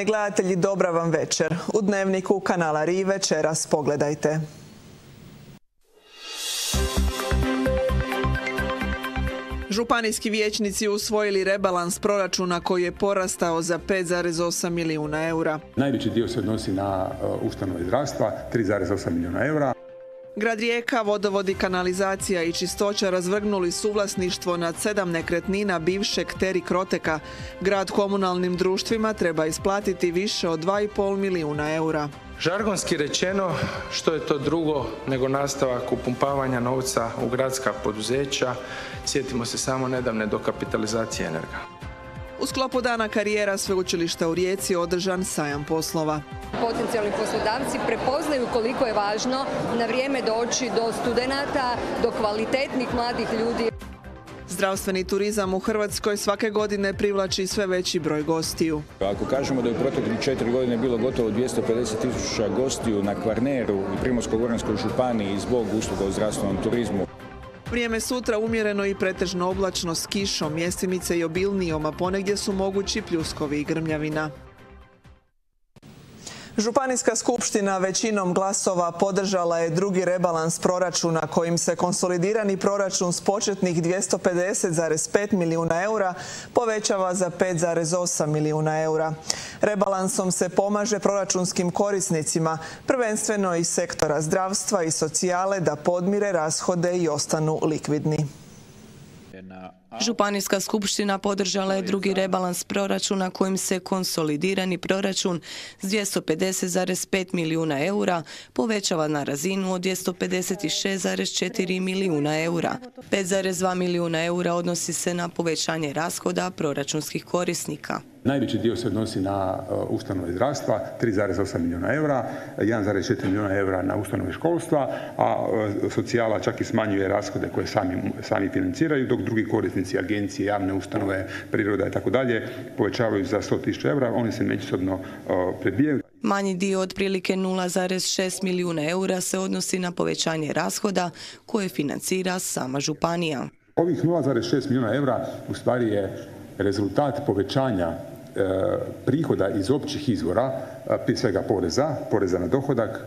Poštovani gledatelji, dobra vam večer. U dnevniku kanala RI večeras pogledajte. Županijski vijećnici usvojili rebalans proračuna koji je porastao za 5,8 milijuna eura. Najveći dio se odnosi na uh, ustanove zdravstva, 3,8 milijuna eura. Grad Rijeka, vodovodi, kanalizacija i čistoća razvrgnuli suvlasništvo nad sedam nekretnina bivšeg Teri Kroteka. Grad komunalnim društvima treba isplatiti više od 2,5 milijuna eura. Žargonski rečeno, što je to drugo nego nastavak upumpavanja novca u gradska poduzeća, sjetimo se samo nedavne dokapitalizacije Energa. U sklopu dana karijera sveučilišta u Rijeci održan sajam poslova. Potencijalni poslodavci prepoznaju koliko je važno na vrijeme doći do studenata, do kvalitetnih mladih ljudi. Zdravstveni turizam u Hrvatskoj svake godine privlači sve veći broj gostiju. Ako kažemo da je u proteklih četiri godine bilo gotovo 250 tisuća gostiju na Kvarneru i Primorsko-goranskoj županiji zbog usluga u zdravstvenom turizmu, Vrijeme sutra umjereno i pretežno oblačno s kišom, mjestimice i obilnijom, a ponegdje su mogući pljuskovi i grmljavina. Županijska skupština većinom glasova podržala je drugi rebalans proračuna kojim se konsolidirani proračun s početnih 250,5 milijuna eura povećava za 5,8 milijuna eura. Rebalansom se pomaže proračunskim korisnicima, prvenstveno iz sektora zdravstva i socijale da podmire rashode i ostanu likvidni. Županijska skupština podržala je drugi rebalans proračuna kojim se konsolidirani proračun s 250,5 milijuna eura povećava na razinu od 256,4 milijuna eura. 5,2 milijuna eura odnosi se na povećanje rashoda proračunskih korisnika. Najveći dio se odnosi na uh, ustanove zdravstva, 3,8 milijuna eura, 1,4 milijuna eura na ustanove školstva, a uh, socijala čak i smanjuje rashode koje sami, sami financiraju, dok drugi korisnici, agencije, javne ustanove, priroda i tako dalje, povećavaju za 100 tisuća eura, oni se međusobno prebijaju. Manji dio otprilike 0,6 milijuna eura se odnosi na povećanje rashoda koje financira sama županija. Ovih 0,6 milijuna eura u stvari je rezultat povećanja e, prihoda iz općih izvora, prije svega poreza, poreza na dohodak,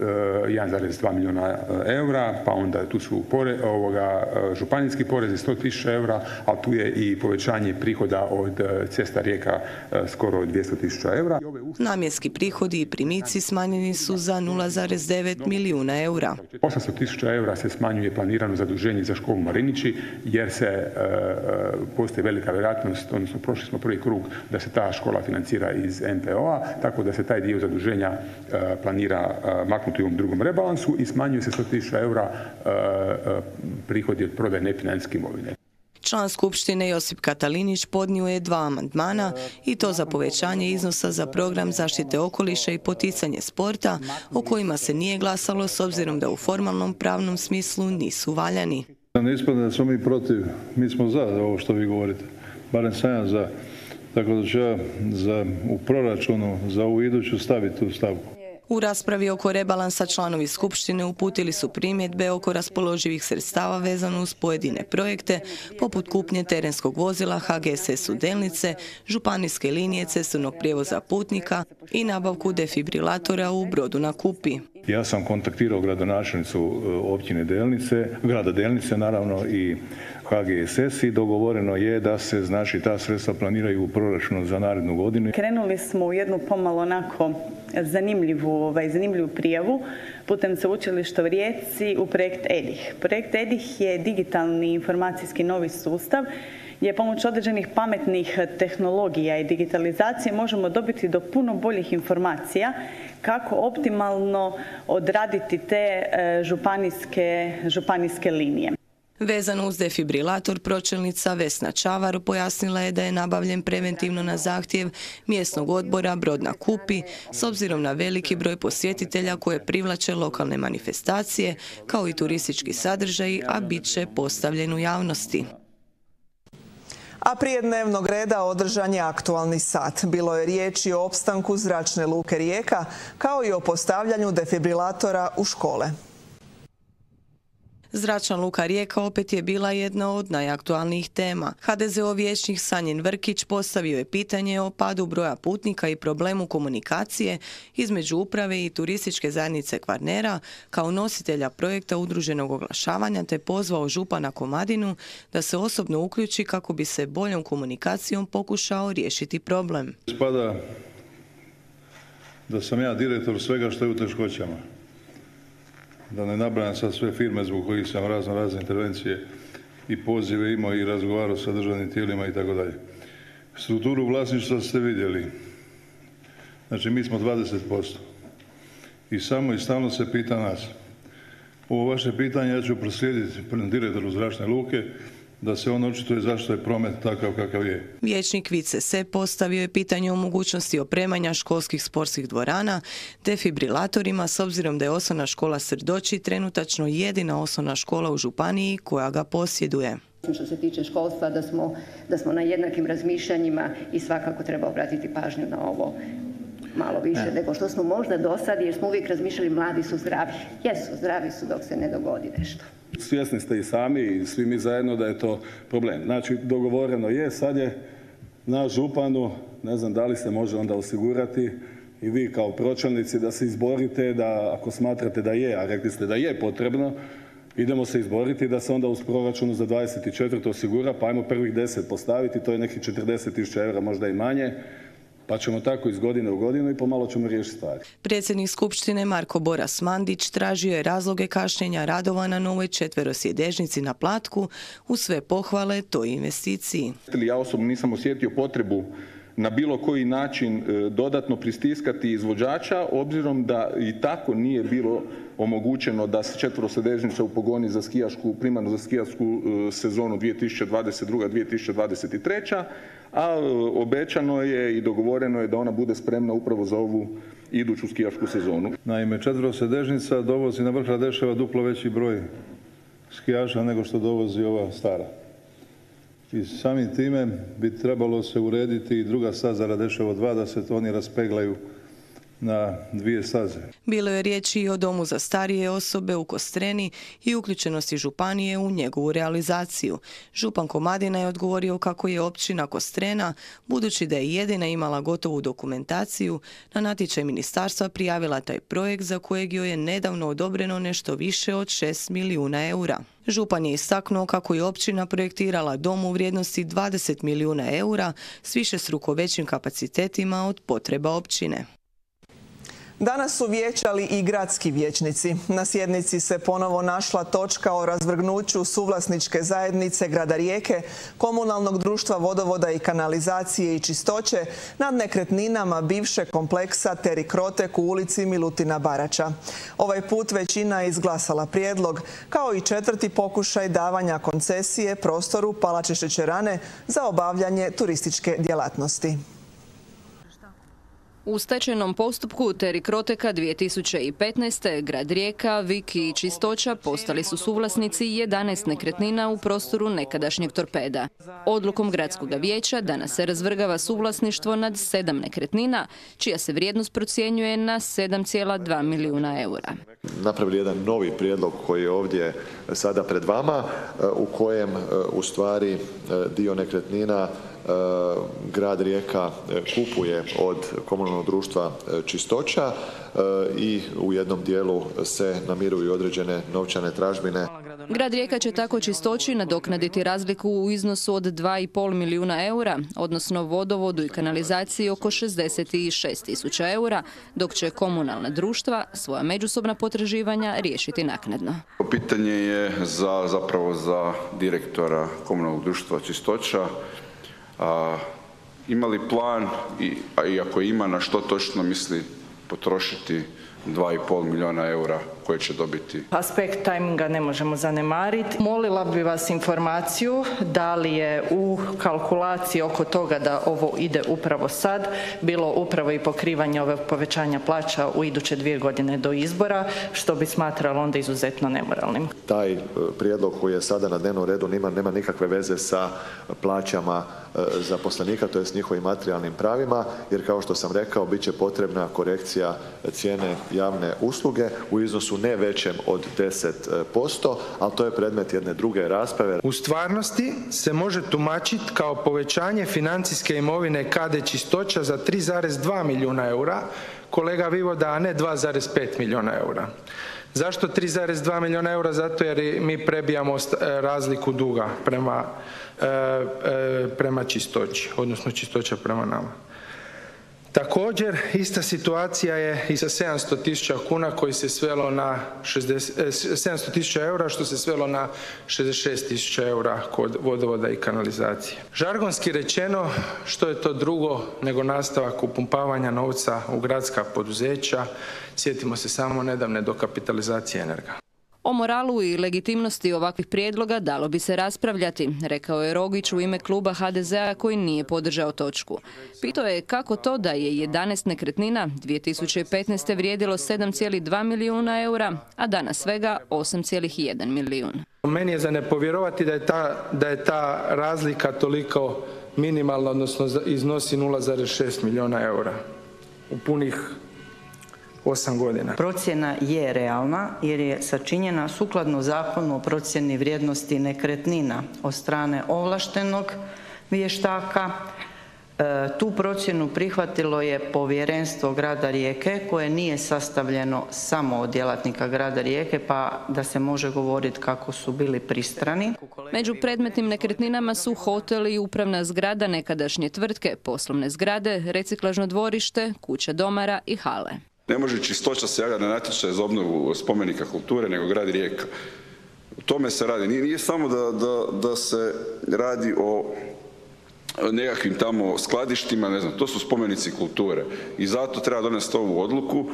1,2 milijuna eura, pa onda tu su pore, ovoga, županijski porezi 100 tisuća eura, a tu je i povećanje prihoda od cesta rijeka skoro 200 tisuća eura. Namjenski prihodi i primici smanjeni su za 0,9 milijuna eura. 800 tisuća eura se smanjuje planirano zaduženje za školu Marinići, jer se postoji velika vjerojatnost, odnosno prošli smo prvi krug da se ta škola financira iz NPO-a, tako da se taj dio zaduženja planira maknuti u ovom drugom rebalansu i smanjuje se 100.000 eura prihodi od prodaje nefinancijske imovine. Član Skupštine Josip Katalinić podnio je dva amandmana i to za povećanje iznosa za program zaštite okoliša i poticanje sporta o kojima se nije glasalo s obzirom da u formalnom pravnom smislu nisu valjani. Ne ispada da smo mi protiv, mi smo za ovo što vi govorite, barem sam ja za. Tako da ću ja za, u proračunu za ovu iduću staviti tu stavku. U raspravi oko rebalansa članovi Skupštine uputili su primjedbe oko raspoloživih sredstava vezano uz pojedine projekte, poput kupnje terenskog vozila HGSS u Delnice, županijske linije cestovnog prijevoza putnika i nabavku defibrilatora u Brodu na Kupi. Ja sam kontaktirao gradonačelnicu e, općine Delnice, grada Delnice naravno i HGSS i dogovoreno je da se znači ta sredstva planiraju u proračunu za narednu godinu. Krenuli smo u jednu pomalo onako zanimljivu, ovaj, zanimljivu prijavu putem sveučilišta u Rijeci u projekt EDIH. Projekt EDIH je digitalni informacijski novi sustav gdje pomoć određenih pametnih tehnologija i digitalizacije možemo dobiti do puno boljih informacija kako optimalno odraditi te e, županijske, županijske linije. Vezano uz defibrilator, pročelnica Vesna Čavar pojasnila je da je nabavljen preventivno na zahtjev mjesnog odbora Brod na Kupi s obzirom na veliki broj posjetitelja koje privlače lokalne manifestacije kao i turistički sadržaji, a bit će postavljen u javnosti. A prije dnevnog reda održan je aktualni sat. Bilo je riječi o opstanku zračne luke Rijeka, kao i o postavljanju defibrilatora u škole. Zračna luka Rijeka opet je bila jedna od najaktualnijih tema. HDZ-ov vijećnik Sanjin Vrkić postavio je pitanje o padu broja putnika i problemu komunikacije između uprave i turističke zajednice Kvarnera kao nositelja projekta udruženog oglašavanja te pozvao župana Komadinu da se osobno uključi kako bi se boljom komunikacijom pokušao riješiti problem. Spada da sam ja direktor svega što je u teškoćama. Da ne nabrajam sad sve firme zbog kojih sam razno razne intervencije i pozive imao i razgovarao sa državnim tijelima i tako dalje. Strukturu vlasništva ste vidjeli. Znači mi smo 20%. I samo i stalno se pita nas. Ovo vaše pitanje ja ću proslijediti direktoru zračne luke da se on očituje zašto je promet takav kakav je. Vječnik Vice Se postavio je pitanje o mogućnosti opremanja školskih sportskih dvorana defibrilatorima s obzirom da je osnovna škola Srdoći trenutačno jedina osnovna škola u Županiji koja ga posjeduje. Što se tiče školstva da smo, da smo na jednakim razmišljanjima i svakako treba obratiti pažnju na ovo malo više nego što smo možda do sad jer smo uvijek razmišljali mladi su zdravi. Jesu, zdravi su dok se ne dogodi nešto. Svjesni ste i sami i svi mi zajedno da je to problem. Znači dogovoreno je, sad je na županu, ne znam da li se može onda osigurati i vi kao pročelnici da se izborite da ako smatrate da je, a rekli ste da je potrebno, idemo se izboriti da se onda uz proračunu za 24. osigura, pa ajmo prvih 10 postaviti, to je nekih 40 tisuća eura, možda i manje, pa ćemo tako iz godine u godinu i pomalo ćemo riješiti stvari. Predsjednik Skupštine Marko Boras Mandić tražio je razloge kašnjenja radova na novoj četverosjedežnici na Platku u sve pohvale toj investiciji. Ja osobno nisam osjetio potrebu na bilo koji način e, dodatno pristiskati izvođača obzirom da i tako nije bilo omogućeno da se četverosedežnica upogoni za skijašku, primarno za skijašku e, sezonu 2022-2023, a obećano je i dogovoreno je da ona bude spremna upravo za ovu iduću skijašku sezonu. Naime, četverosedežnica dovozi na vrh Radeševa duplo veći broj skijaša nego što dovozi ova stara. I samim time bi trebalo se urediti i druga staza Radeševo 2 da se oni raspeglaju na dvije staze. Bilo je riječi i o domu za starije osobe u Kostreni i uključenosti županije u njegovu realizaciju. Župan Komadina je odgovorio kako je općina Kostrena, budući da je jedina imala gotovu dokumentaciju, na natječaj ministarstva prijavila taj projekt za kojeg joj je nedavno odobreno nešto više od 6 milijuna eura. Župan je istaknuo kako je općina projektirala dom u vrijednosti 20 milijuna eura s više struko većim kapacitetima od potreba općine. Danas su vijećali i gradski vijećnici. Na sjednici se ponovo našla točka o razvrgnuću suvlasničke zajednice grada Rijeke, komunalnog društva vodovoda i kanalizacije i čistoće nad nekretninama bivše kompleksa Teri Krotek u ulici Milutina Barača. Ovaj put većina je izglasala prijedlog, kao i četvrti pokušaj davanja koncesije prostoru Palače Šećerane za obavljanje turističke djelatnosti. U stečajnom postupku Teri Kroteka 2015. grad Rijeka, Viki i Čistoća postali su suvlasnici 11 nekretnina u prostoru nekadašnjeg torpeda. Odlukom gradskog vijeća danas se razvrgava suvlasništvo nad sedam nekretnina, čija se vrijednost procjenjuje na 7,2 milijuna eura. Napravili jedan novi prijedlog koji je ovdje sada pred vama, u kojem u stvari dio nekretnina grad Rijeka e, kupuje od komunalnog društva e, čistoća i u jednom dijelu se namiruju određene novčane tražbine. Grad Rijeka će tako čistoći nadoknaditi razliku u iznosu od 2,5 milijuna eura, odnosno vodovodu i kanalizaciji oko 66 tisuća eura, dok će komunalna društva svoja međusobna potraživanja riješiti naknadno. Pitanje je za, zapravo za direktora komunalnog društva čistoća ima li plan, i, a ako ima, na što točno misli potrošiti 2,5 milijuna eura koje će dobiti. Aspekt tajminga ne možemo zanemariti. Molila bi vas informaciju da li je u kalkulaciji oko toga da ovo ide upravo sad bilo upravo i pokrivanje ove povećanja plaća u iduće dvije godine do izbora, što bi smatralo onda izuzetno nemoralnim. Taj e, prijedlog koji je sada na dnevnom redu nema, nema nikakve veze sa plaćama e, zaposlenika, to je s njihovim materijalnim pravima, jer kao što sam rekao, bit će potrebna korekcija cijene javne usluge u iznosu iznosu ne većem od 10%, ali to je predmet jedne druge rasprave. U stvarnosti se može tumačiti kao povećanje financijske imovine KD Čistoća za 3,2 milijuna eura, kolega Vivoda, a ne 2,5 milijuna eura. Zašto 3,2 milijuna eura? Zato jer mi prebijamo razliku duga prema, e, e, prema čistoći, odnosno čistoća prema nama. Također, ista situacija je i sa 700 tisuća kuna koji se svelo na 700 tisuća eura što se svelo na 66 tisuća eura kod vodovoda i kanalizacije. Žargonski rečeno, što je to drugo nego nastavak upumpavanja novca u gradska poduzeća, sjetimo se samo nedavne dokapitalizacije Energa. O moralu i legitimnosti ovakvih prijedloga dalo bi se raspravljati, rekao je Rogić u ime kluba HDZ-a koji nije podržao točku. Pitao je kako to da je 11 nekretnina 2015. vrijedilo 7,2 milijuna eura, a danas svega 8,1 milijun. Meni je za ne povjerovati da je ta, da je ta razlika toliko minimalna, odnosno iznosi 0,6 milijuna eura u punih 8 godina. Procjena je realna jer je sačinjena sukladno zakonu o procjeni vrijednosti nekretnina od strane ovlaštenog vještaka. E, tu procjenu prihvatilo je povjerenstvo grada Rijeke koje nije sastavljeno samo od djelatnika grada Rijeke pa da se može govoriti kako su bili pristrani. Među predmetnim nekretninama su hotel i upravna zgrada nekadašnje tvrtke, poslovne zgrade, reciklažno dvorište, kuća domara i hale. Ne može čistoća se javljati na natječaj za obnovu spomenika kulture, nego gradi Rijeka. U tome se radi. Nije, samo da, da, da se radi o nekakvim tamo skladištima, ne znam, to su spomenici kulture. I zato treba donesti ovu odluku,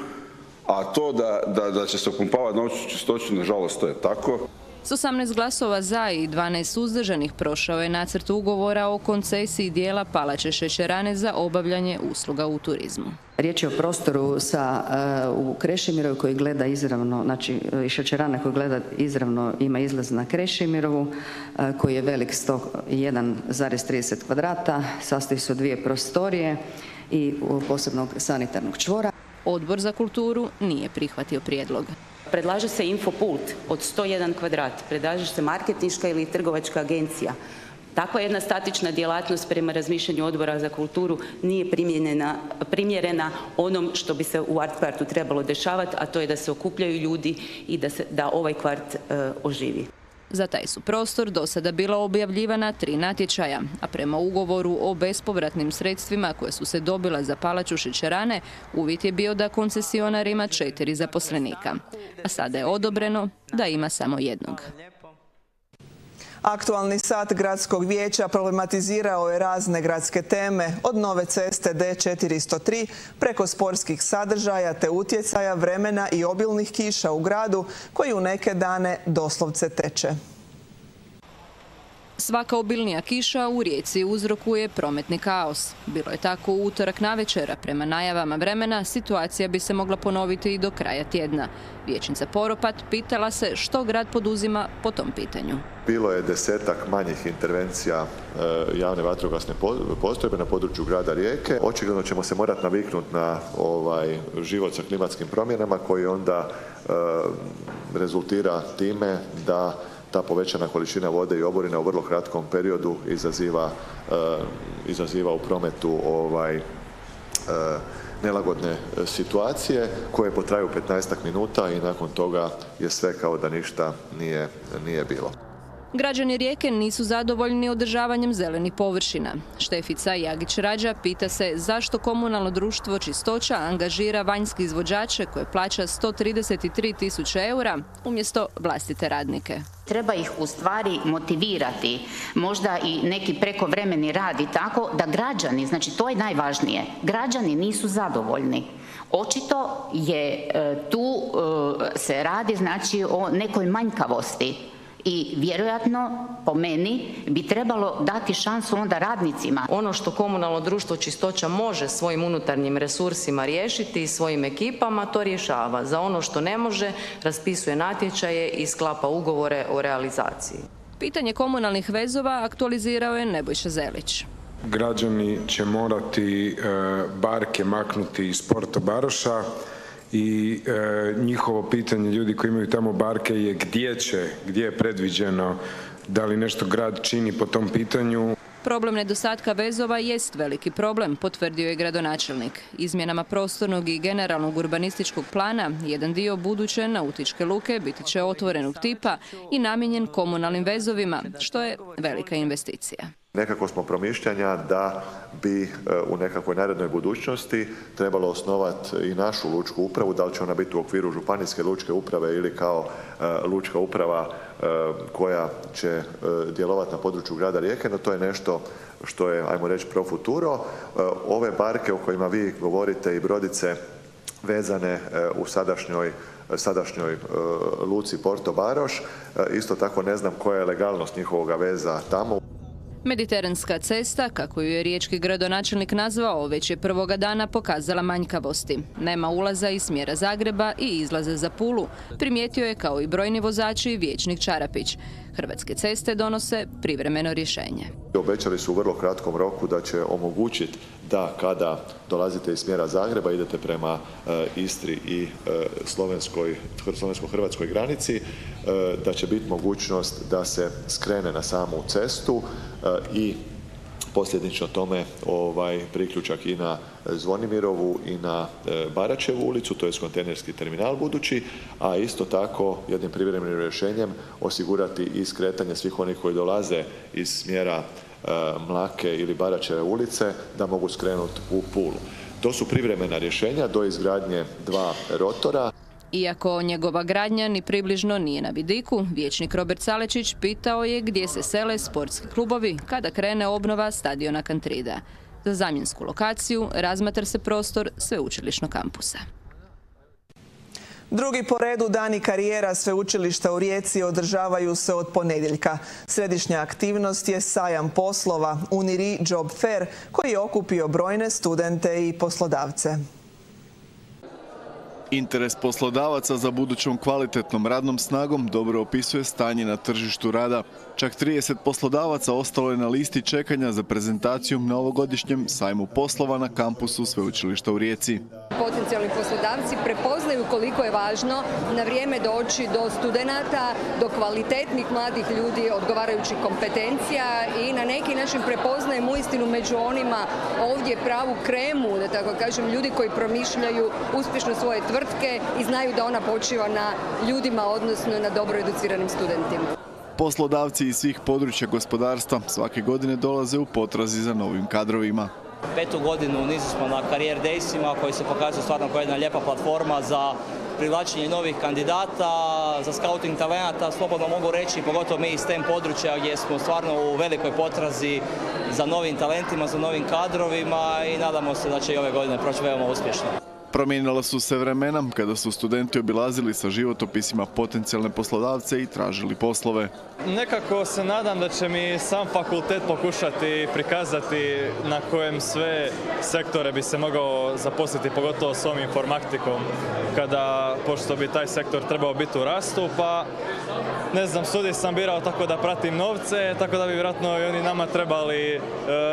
a to da, da, će se opumpavati novcu čistoću, nažalost, to je tako. S 18 glasova za i 12 suzdržanih prošao je nacrt ugovora o koncesiji dijela Palače Šećerane za obavljanje usluga u turizmu. Riječ je o prostoru sa, uh, u Krešimirovu koji gleda izravno, znači i Šećerana koji gleda izravno ima izlaz na Krešimirovu uh, koji je velik 101,30 kvadrata, sastoji se od dvije prostorije i posebnog sanitarnog čvora. Odbor za kulturu nije prihvatio prijedlog. Predlaže se infopult od 101 kvadrat, predlaže se marketinška ili trgovačka agencija. Takva jedna statična djelatnost prema razmišljanju odbora za kulturu nije primjerena onom što bi se u art kvartu trebalo dešavati, a to je da se okupljaju ljudi i da, se, da ovaj kvart e, oživi. Za taj su prostor do sada bila objavljivana tri natječaja, a prema ugovoru o bespovratnim sredstvima koje su se dobila za palaču šećerane, uvjet je bio da koncesionar ima četiri zaposlenika. A sada je odobreno da ima samo jednog. Aktualni sat gradskog vijeća problematizirao je razne gradske teme, od nove ceste D403 preko sportskih sadržaja te utjecaja vremena i obilnih kiša u gradu koji u neke dane doslovce teče. Svaka obilnija kiša u rijeci uzrokuje prometni kaos. Bilo je tako u utorak navečera. Prema najavama vremena situacija bi se mogla ponoviti i do kraja tjedna. Vječnica Poropat pitala se što grad poduzima po tom pitanju. Bilo je desetak manjih intervencija e, javne vatrogasne postojbe na području grada Rijeke. Očigledno ćemo se morati naviknuti na ovaj život sa klimatskim promjenama koji onda e, rezultira time da ta povećana količina vode i oborina u vrlo kratkom periodu izaziva, e, izaziva u prometu ovaj, e, nelagodne situacije koje potraju 15 minuta i nakon toga je sve kao da ništa nije, nije bilo. Građani Rijeke nisu zadovoljni održavanjem zelenih površina. Štefica Jagić Rađa pita se zašto komunalno društvo Čistoća angažira vanjski izvođače koje plaća 133 tisuće eura umjesto vlastite radnike. Treba ih u stvari motivirati, možda i neki prekovremeni rad i tako, da građani, znači to je najvažnije, građani nisu zadovoljni. Očito je e, tu e, se radi znači o nekoj manjkavosti i vjerojatno po meni bi trebalo dati šansu onda radnicima. Ono što komunalno društvo čistoća može svojim unutarnjim resursima riješiti i svojim ekipama to rješava. Za ono što ne može raspisuje natječaje i sklapa ugovore o realizaciji. Pitanje komunalnih vezova aktualizirao je Nebojša Zelić. Građani će morati e, barke maknuti iz Porto Baroša i e, njihovo pitanje ljudi koji imaju tamo barke je gdje će, gdje je predviđeno, da li nešto grad čini po tom pitanju. Problem nedostatka vezova jest veliki problem, potvrdio je gradonačelnik. Izmjenama prostornog i generalnog urbanističkog plana, jedan dio buduće nautičke luke biti će otvorenog tipa i namijenjen komunalnim vezovima, što je velika investicija. Nekako smo promišljanja da bi e, u nekakvoj narednoj budućnosti trebalo osnovati i našu lučku upravu, da li će ona biti u okviru županijske lučke uprave ili kao e, lučka uprava e, koja će djelovati na području grada Rijeke, no to je nešto što je, ajmo reći, pro futuro. Ove barke o kojima vi govorite i brodice vezane u sadašnjoj sadašnjoj luci Porto Baroš. Isto tako ne znam koja je legalnost njihovoga veza tamo. Mediteranska cesta, kako ju je riječki gradonačelnik nazvao, već je prvoga dana pokazala manjkavosti. Nema ulaza iz smjera Zagreba i izlaza za Pulu, primijetio je kao i brojni vozači vječnik Čarapić. Hrvatske ceste donose privremeno rješenje. Obećali su u vrlo kratkom roku da će omogućiti da kada dolazite iz smjera Zagreba idete prema e, Istri i e, slovenskoj, slovensko-hrvatskoj granici, e, da će biti mogućnost da se skrene na samu cestu i posljedično tome ovaj priključak i na Zvonimirovu i na Baračevu ulicu, to je kontejnerski terminal budući, a isto tako jednim privremenim rješenjem osigurati i skretanje svih onih koji dolaze iz smjera E, Mlake ili Baračeve ulice da mogu skrenuti u Pulu. To su privremena rješenja do izgradnje dva rotora. Iako njegova gradnja ni približno nije na vidiku, vječnik Robert Salečić pitao je gdje se sele sportski klubovi kada krene obnova stadiona Kantrida. Za zamjensku lokaciju razmatra se prostor sveučilišnog kampusa. Drugi po redu dani karijera sveučilišta u Rijeci održavaju se od ponedjeljka. Središnja aktivnost je sajam poslova Uniri Job Fair koji je okupio brojne studente i poslodavce. Interes poslodavaca za budućom kvalitetnom radnom snagom dobro opisuje stanje na tržištu rada. Čak 30 poslodavaca ostalo je na listi čekanja za prezentacijom na ovogodišnjem sajmu poslova na kampusu Sveučilišta u Rijeci. Potencijalni poslodavci prepoznaju koliko je važno na vrijeme doći do studenata, do kvalitetnih mladih ljudi, odgovarajućih kompetencija i na neki način prepoznajem uistinu među onima ovdje pravu kremu, da tako kažem, ljudi koji promišljaju uspješno svoje tvrtke i znaju da ona počiva na ljudima, odnosno na dobro educiranim studentima. Poslodavci iz svih područja gospodarstva svake godine dolaze u potrazi za novim kadrovima. Petu godinu nizu smo na Career Daysima koji se pokazuju stvarno kao jedna lijepa platforma za privlačenje novih kandidata, za scouting talenata, slobodno mogu reći, pogotovo mi iz tem područja gdje smo stvarno u velikoj potrazi za novim talentima, za novim kadrovima i nadamo se da će i ove godine proći veoma uspješno. Promijenila su se vremena kada su studenti obilazili sa životopisima potencijalne poslodavce i tražili poslove. Nekako se nadam da će mi sam fakultet pokušati prikazati na kojem sve sektore bi se mogao zaposliti, pogotovo s ovom informatikom, kada, pošto bi taj sektor trebao biti u rastu, pa ne znam, studij sam birao tako da pratim novce, tako da bi vjerojatno i oni nama trebali e,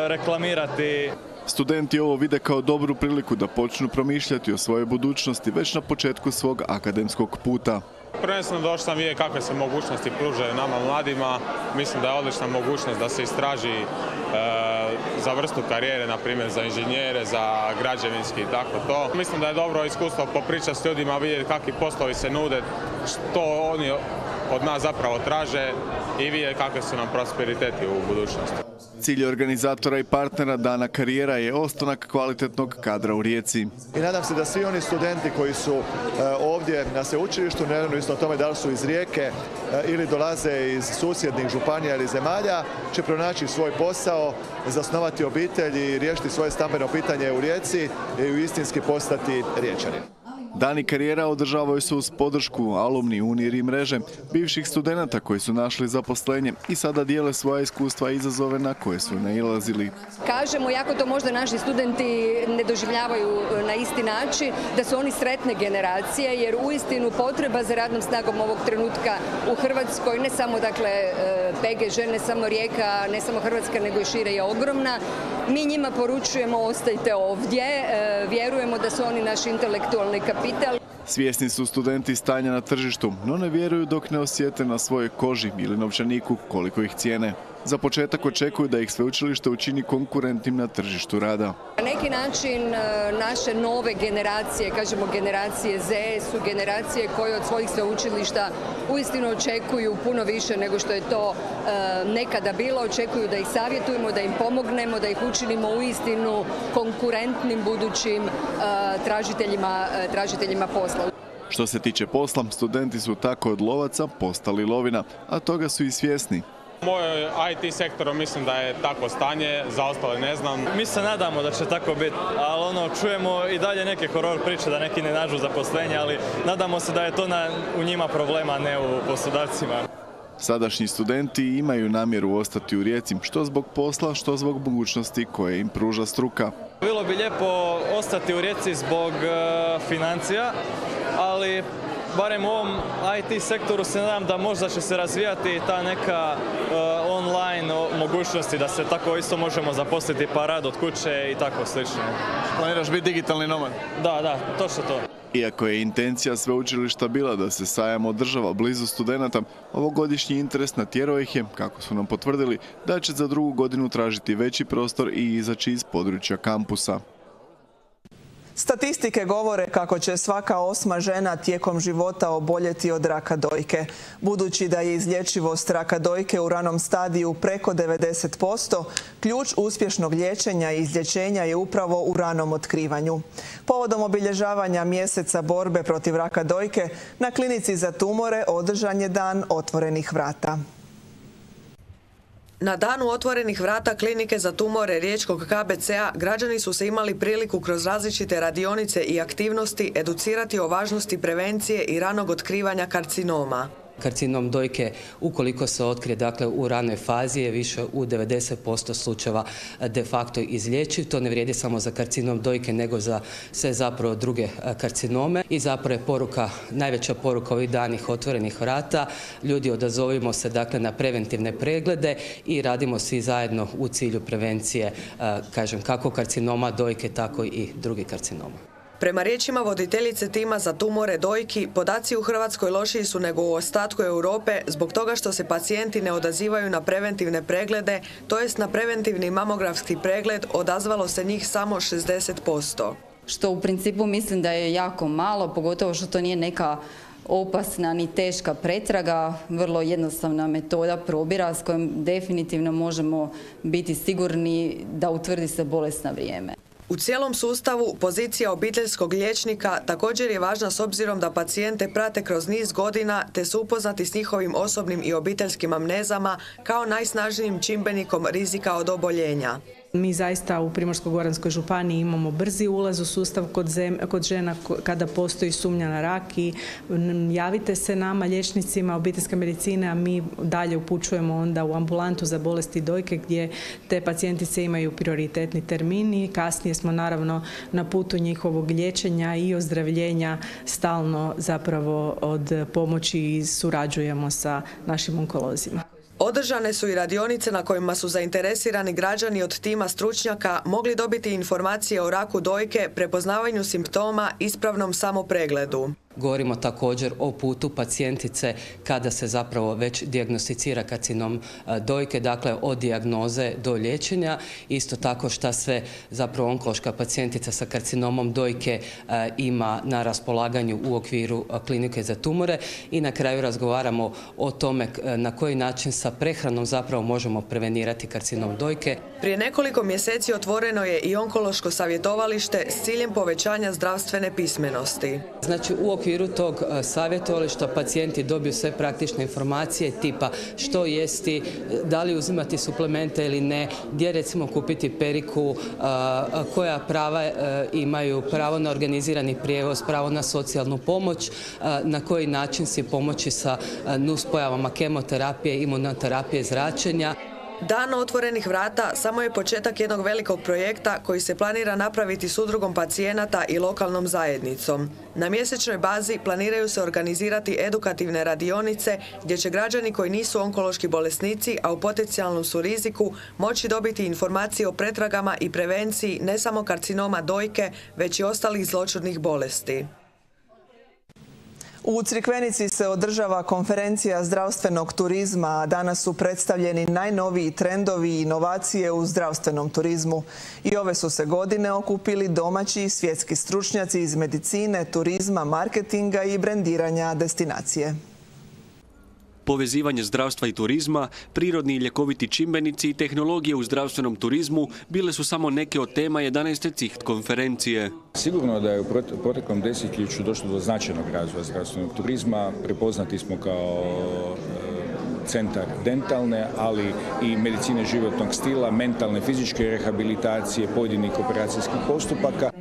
reklamirati Studenti ovo vide kao dobru priliku da počnu promišljati o svojoj budućnosti već na početku svog akademskog puta. Prvenstveno došao sam vidjeti kakve se mogućnosti pružaju nama mladima. Mislim da je odlična mogućnost da se istraži e, za vrstu karijere, na primjer za inženjere, za građevinski i tako to. Mislim da je dobro iskustvo popričati s ljudima, vidjeti kakvi poslovi se nude, što oni od nas zapravo traže i vidjeti kakve su nam prosperiteti u budućnosti. Cilj organizatora i partnera Dana karijera je ostanak kvalitetnog kadra u Rijeci. I nadam se da svi oni studenti koji su e, ovdje na sveučilištu, naravno isto o tome da li su iz Rijeke e, ili dolaze iz susjednih županija ili zemalja, će pronaći svoj posao, zasnovati obitelj i riješiti svoje stambeno pitanje u Rijeci i istinski postati riječanin. Dani karijera održavaju se uz podršku alumni uniri mreže, bivših studenata koji su našli zaposlenje i sada dijele svoja iskustva i izazove na koje su nailazili. Kažemo, jako to možda naši studenti ne doživljavaju e, na isti način, da su oni sretne generacije, jer uistinu potreba za radnom snagom ovog trenutka u Hrvatskoj, ne samo dakle e, PGŽ, ne samo Rijeka, ne samo Hrvatska, nego i šire je ogromna. Mi njima poručujemo ostajte ovdje, e, vjerujemo da su oni naš intelektualni kapital. Svjesni su studenti stanja na tržištu, no ne vjeruju dok ne osjete na svojoj koži ili novčaniku koliko ih cijene. Za početak očekuju da ih sveučilište učini konkurentnim na tržištu rada. Na neki način e, naše nove generacije, kažemo generacije Z, su generacije koje od svojih sveučilišta uistinu očekuju puno više nego što je to e, nekada bilo. Očekuju da ih savjetujemo, da im pomognemo, da ih učinimo uistinu konkurentnim budućim e, tražiteljima, tražiteljima posla. Što se tiče posla, studenti su tako od lovaca postali lovina, a toga su i svjesni. Moj IT sektoru mislim da je tako stanje, za ostale ne znam. Mi se nadamo da će tako biti, ali ono, čujemo i dalje neke horor priče da neki ne nađu zaposlenje, ali nadamo se da je to na, u njima problema, ne u poslodavcima. Sadašnji studenti imaju namjeru ostati u Rijeci, što zbog posla, što zbog mogućnosti koje im pruža struka. Bilo bi lijepo ostati u Rijeci zbog uh, financija, ali barem u ovom IT sektoru se nadam da možda će se razvijati ta neka uh, online mogućnosti da se tako isto možemo zaposliti pa rad od kuće i tako slično. Planiraš biti digitalni nomad? Da, da, točno to. Iako je intencija sveučilišta bila da se sajam održava blizu studenata, ovogodišnji interes natjerao ih je, kako su nam potvrdili, da će za drugu godinu tražiti veći prostor i izaći iz područja kampusa. Statistike govore kako će svaka osma žena tijekom života oboljeti od raka dojke. Budući da je izlječivost raka dojke u ranom stadiju preko 90%, ključ uspješnog liječenja i izlječenja je upravo u ranom otkrivanju. Povodom obilježavanja mjeseca borbe protiv raka dojke, na klinici za tumore održan je dan otvorenih vrata. Na danu otvorenih vrata klinike za tumore Riječkog KBC-a građani su se imali priliku kroz različite radionice i aktivnosti educirati o važnosti prevencije i ranog otkrivanja karcinoma. Karcinom dojke, ukoliko se otkrije dakle, u ranoj fazi, je više u 90% slučajeva de facto izlječiv. To ne vrijedi samo za karcinom dojke, nego za sve zapravo druge e, karcinome. I zapravo je poruka, najveća poruka ovih danih otvorenih vrata. Ljudi odazovimo se dakle na preventivne preglede i radimo svi zajedno u cilju prevencije, e, kažem, kako karcinoma dojke, tako i drugih karcinoma. Prema riječima voditeljice tima za tumore dojki, podaci u Hrvatskoj lošiji su nego u ostatku Europe zbog toga što se pacijenti ne odazivaju na preventivne preglede, to jest na preventivni mamografski pregled odazvalo se njih samo 60%. Što u principu mislim da je jako malo, pogotovo što to nije neka opasna ni teška pretraga, vrlo jednostavna metoda probira s kojom definitivno možemo biti sigurni da utvrdi se bolest na vrijeme. U cijelom sustavu pozicija obiteljskog liječnika također je važna s obzirom da pacijente prate kroz niz godina te su upoznati s njihovim osobnim i obiteljskim amnezama kao najsnažnijim čimbenikom rizika od oboljenja. Mi zaista u Primorsko-goranskoj županiji imamo brzi ulaz u sustav kod, kod žena kada postoji sumnja na rak i javite se nama, liječnicima obiteljske medicine, a mi dalje upućujemo onda u ambulantu za bolesti dojke gdje te pacijentice imaju prioritetni termin i kasnije smo naravno na putu njihovog liječenja i ozdravljenja stalno zapravo od pomoći i surađujemo sa našim onkolozima. Održane su i radionice na kojima su zainteresirani građani od tima stručnjaka mogli dobiti informacije o raku dojke, prepoznavanju simptoma, ispravnom samopregledu. Govorimo također o putu pacijentice kada se zapravo već dijagnosticira karcinom e, dojke, dakle od dijagnoze do liječenja. Isto tako šta sve zapravo onkološka pacijentica sa karcinomom dojke e, ima na raspolaganju u okviru e, klinike za tumore i na kraju razgovaramo o tome na koji način sa prehranom zapravo možemo prevenirati karcinom dojke. Prije nekoliko mjeseci otvoreno je i onkološko savjetovalište s ciljem povećanja zdravstvene pismenosti. Znači u okviru tog e, savjetovališta pacijenti dobiju sve praktične informacije tipa što jesti, da li uzimati suplemente ili ne, gdje recimo kupiti periku, e, koja prava e, imaju, pravo na organizirani prijevoz, pravo na socijalnu pomoć, na koji način si pomoći sa nuspojavama kemoterapije, imunoterapije, zračenja. Dan otvorenih vrata samo je početak jednog velikog projekta koji se planira napraviti s udrugom pacijenata i lokalnom zajednicom. Na mjesečnoj bazi planiraju se organizirati edukativne radionice gdje će građani koji nisu onkološki bolesnici, a u potencijalnom su riziku, moći dobiti informacije o pretragama i prevenciji ne samo karcinoma dojke, već i ostalih zločudnih bolesti. U Crikvenici se održava konferencija zdravstvenog turizma, danas su predstavljeni najnoviji trendovi i inovacije u zdravstvenom turizmu. I ove su se godine okupili domaći i svjetski stručnjaci iz medicine, turizma, marketinga i brendiranja destinacije povezivanje zdravstva i turizma, prirodni i ljekoviti čimbenici i tehnologije u zdravstvenom turizmu bile su samo neke od tema 11. ciht konferencije. Sigurno da je u proteklom desetljeću došlo do značajnog razvoja zdravstvenog turizma. Prepoznati smo kao e, centar dentalne, ali i medicine životnog stila, mentalne, fizičke rehabilitacije, pojedinih operacijskih postupaka.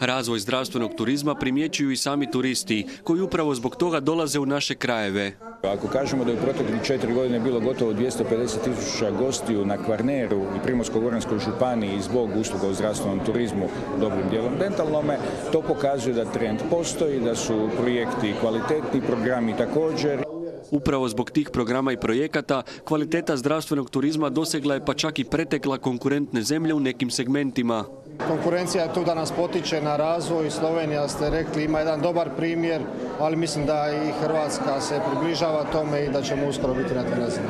Razvoj zdravstvenog turizma primjećuju i sami turisti, koji upravo zbog toga dolaze u naše krajeve. Ako kažemo da je u proteklih četiri godine bilo gotovo 250 tisuća gostiju na Kvarneru i Primorsko-Goranskoj županiji zbog usluga u zdravstvenom turizmu, dobrim dijelom dentalnome, to pokazuje da trend postoji, da su projekti kvalitetni, programi također. Upravo zbog tih programa i projekata kvaliteta zdravstvenog turizma dosegla je pa čak i pretekla konkurentne zemlje u nekim segmentima. Konkurencija je tu da nas potiče na razvoj. Slovenija ste rekli ima jedan dobar primjer, ali mislim da i Hrvatska se približava tome i da ćemo uskoro biti na tim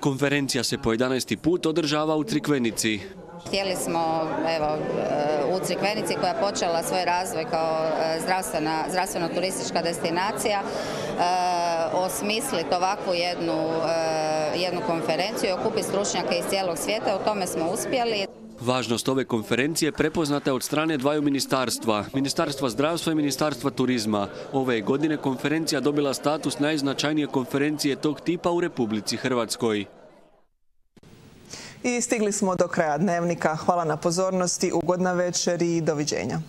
Konferencija se po 11. put održava u Crikvenici. Htjeli smo evo, u Crikvenici koja je počela svoj razvoj kao e, zdravstveno-turistička destinacija e, osmisliti ovakvu jednu, e, jednu konferenciju i okupiti stručnjake iz cijelog svijeta. U tome smo uspjeli. Važnost ove konferencije prepoznata je od strane dvaju ministarstva, Ministarstva zdravstva i Ministarstva turizma. Ove godine konferencija dobila status najznačajnije konferencije tog tipa u Republici Hrvatskoj. I stigli smo do kraja dnevnika. Hvala na pozornosti, ugodna večer i doviđenja.